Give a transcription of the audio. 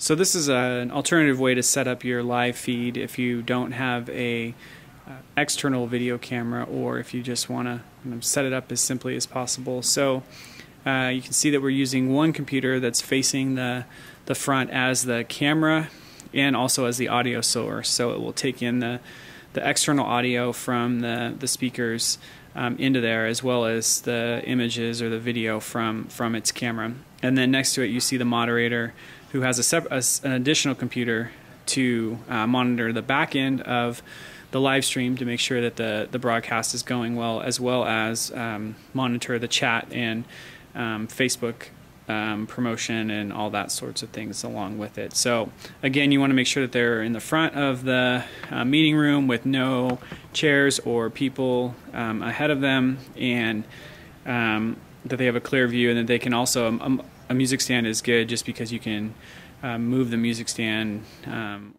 So this is a, an alternative way to set up your live feed if you don't have a uh, external video camera or if you just want to you know, set it up as simply as possible. So uh, you can see that we're using one computer that's facing the, the front as the camera and also as the audio source. So it will take in the, the external audio from the, the speakers um, into there as well as the images or the video from, from its camera. And then next to it you see the moderator who has a, a an additional computer to uh, monitor the back end of the live stream to make sure that the, the broadcast is going well, as well as um, monitor the chat and um, Facebook um, promotion and all that sorts of things along with it. So again, you want to make sure that they're in the front of the uh, meeting room with no chairs or people um, ahead of them, and um, that they have a clear view, and that they can also um, a music stand is good just because you can uh, move the music stand um,